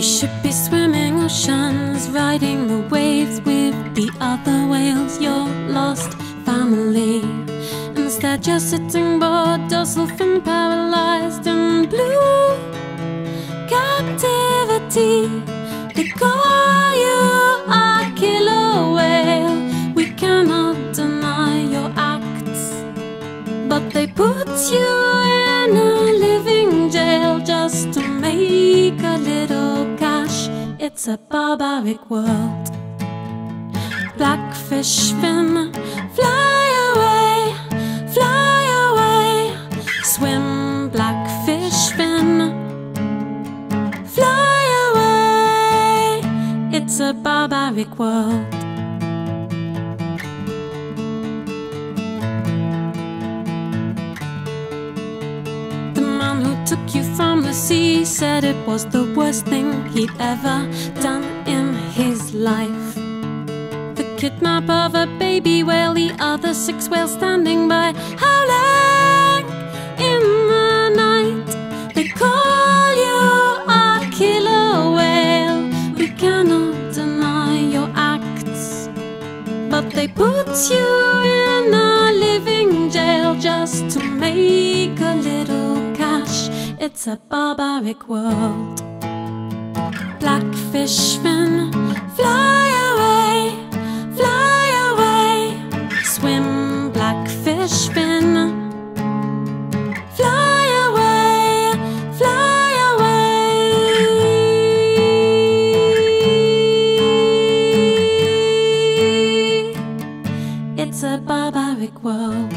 You should be swimming oceans, riding the waves with the other whales, your lost family. Instead, you're sitting bored, dorsal fin paralyzed in blue captivity. They call you a killer whale. We cannot deny your acts, but they put you in a It's a barbaric world. Blackfish fin, fly away, fly away. Swim, blackfish fin, fly away. It's a barbaric world. The man who took you from sea said it was the worst thing he'd ever done in his life. The kidnap of a baby whale, the other six whales standing by, howling in the night. They call you a killer whale. We cannot deny your acts, but they put you in a living jail just to make a cash. It's a barbaric world. Blackfish fin, fly away, fly away. Swim, blackfish fin. Fly away, fly away. It's a barbaric world.